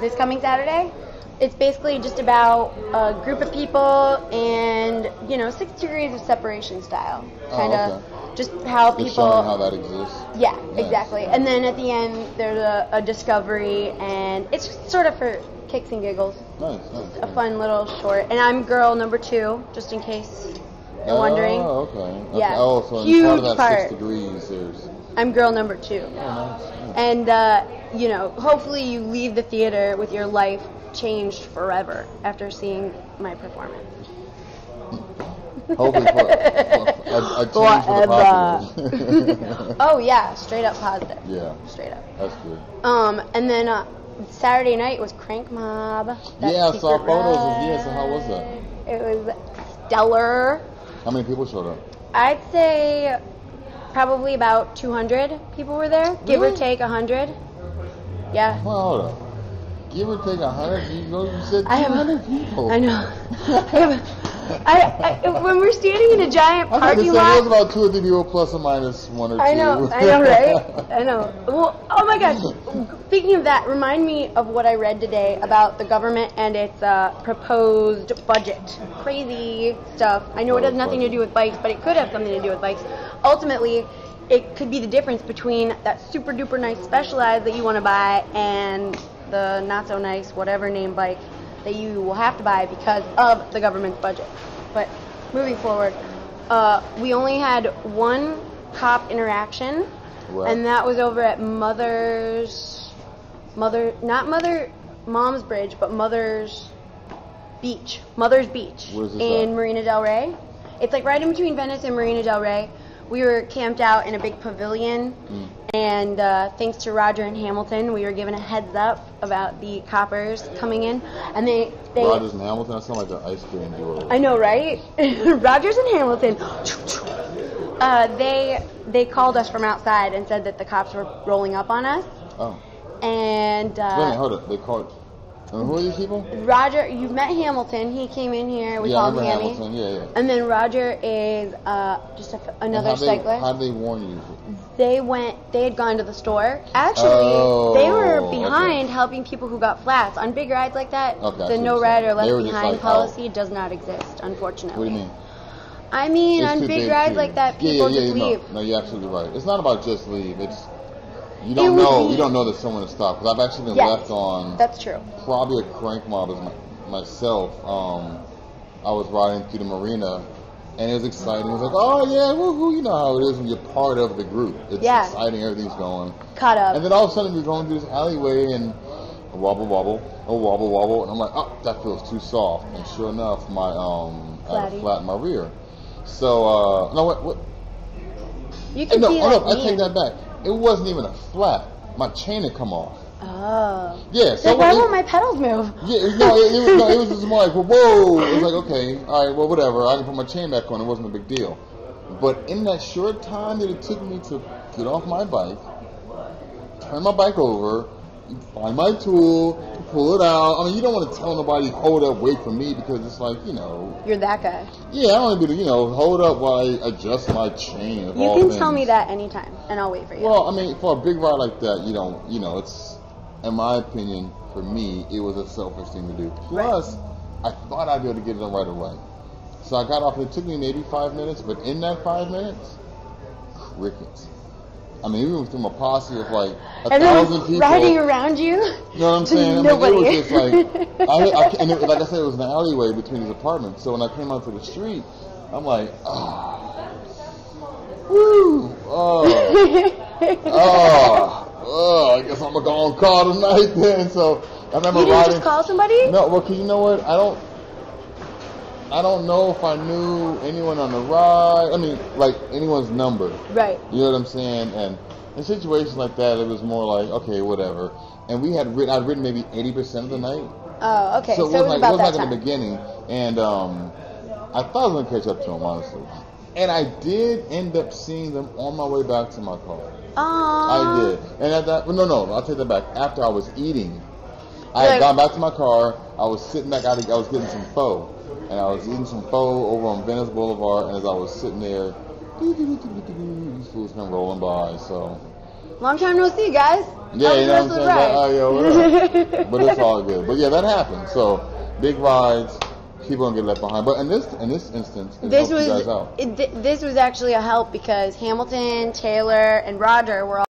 this coming Saturday. It's basically just about a group of people and you know six degrees of separation style, Oh, kind of okay. just how It's people. showing how that exists. Yeah, Nice. exactly. And then at the end, there's a, a discovery, and it's sort of for kicks and giggles. Nice, nice. A fun little short. And I'm girl number two, just in case you're wondering. Oh, okay. okay. Yeah. Oh, so Huge part of that part. six degrees. I'm girl number two. Oh, nice. nice. And, uh, you know, hopefully you leave the theater with your life changed forever after seeing my performance. Hopefully, for, a, a change for the positive. Oh, yeah, straight up positive. yeah, Straight up. that's good. Um, and then uh, Saturday night was Crank Mob. Yeah, I saw photos of- yeah, so how was that? It was stellar. How many people showed up? I'd say probably about 200 people were there, give or Really? take 100. Yeah. Well, hold up. Give or take a hundred. You know, you said I have- two hundred people. I know. I, I, when we're standing in a giant I was gonna parking say there was about two or three people plus or minus one or two. I know, I know, right? I know. Well, oh my gosh. Speaking of that, remind me of what I read today about the government and its uh, proposed budget. Crazy stuff. I know it has nothing to do with bikes, but it could have something to do with bikes. Ultimately, it could be the difference between that super duper nice Specialized that you want to buy and the not so nice whatever name bike that you will have to buy because of the government's budget. But moving forward, uh, we only had one cop interaction, and that was over at Mother's, Mother, not Mother, Mom's Bridge, but Mother's Beach, Mother's Beach in at? Marina Del Rey. It's like right in between Venice and Marina Del Rey. We were camped out in a big pavilion, Mm. and uh, thanks to Roger and Hamilton, we were given a heads up about the coppers coming in, and they they. Rogers and Hamilton. That sounds like an ice cream duo. I know, right? Rogers and Hamilton. Uh, they they called us from outside and said that the cops were rolling up on us, Oh, and wait uh, hold up. They called. And who are these people? Roger. You've met Hamilton. He came in here. We yeah, I called remember Hammy. Hamilton. Yeah, yeah. And then Roger is uh, just a another cyclist. How did they warn you? they went they had gone to the store actually Oh, they were okay. behind helping people who got flats on big rides like that Okay, the no what you're ride or left behind like, policy does not exist unfortunately What do you mean? i mean It's on big rides like that yeah, people yeah, just yeah, leave No, no, you're absolutely right. It's not about just leave. It's you don't know. be- You don't know that someone has stopped. Because I've actually been Yes. left on that's true probably a crank mob as my, myself. Um, I was riding through the marina, and it was exciting. It was like, oh yeah, woohoo! You know how it is when you're part of the group. It's Yeah. exciting. Everything's going. caught up And then all of a sudden we're going through this alleyway and a wobble wobble, a wobble wobble, and I'm like, oh, that feels too soft. And sure enough, my um, I had a flat in my rear. So uh, no, what? what you can no, see oh, that no, I take that back. It wasn't even a flat. My chain had come off. oh Yeah, so then why it- won't my pedals move yeah, no, it, it was, no, it was just more like, well, whoa. It was like, okay, all right, well, whatever. I can put my chain back on. It wasn't a big deal. But in that short time that it took me to get off my bike, turn my bike over, find my tool, pull it out. I mean, you don't want to tell nobody, hold up, wait for me, because it's like, you know, you're that guy yeah, I don't want to be, you know, hold up while I adjust my chain. You can things. tell me that anytime and i'll wait for you Well, I mean, for a big ride like that, you don't, you know, it's, in my opinion, for me, it was a selfish thing to do. Plus, I thought I'd be able to get it done right away. So I got off, and it took me maybe five minutes, but in that five minutes, crickets. I mean, even through my posse of like a thousand everyone's people. riding around you You know what I'm saying? I mean, nobody. it was just like, I, I, and it, like I said, it was an alleyway between these apartments. So when I came onto the street, I'm like, ah, woo, oh, oh, oh, I guess I'm gonna go on call tonight then. So I remember you didn't riding. just call somebody No, well, cause you know what? I don't. I don't know if I knew anyone on the ride. I mean, like anyone's number. right You know what I'm saying? And in situations like that, it was more like, okay, whatever. And we had written, I'd written maybe 80% of the night. oh okay so so, it it was like, it wasn't that like in the beginning. And um, I thought I was going to catch up to them, honestly. And I did end up seeing them on my way back to my car. Aww. I did. And at that, no, no, I'll take that back. After I was eating, I Like- had gone back to my car. I was sitting back, I I was getting some pho. And I was eating some pho over on Venice Boulevard. And as I was sitting there, these fools come rolling by. So Long time no see, guys. Yeah, you know what I'm saying? rest Like, oh, uh, yo, of the what ride. up? but it's all good. But yeah, that happened. So big rides, people gonna get left behind. But in this in this instance, this was you guys out. it, this was actually a help because Hamilton, Taylor, and Roger were all.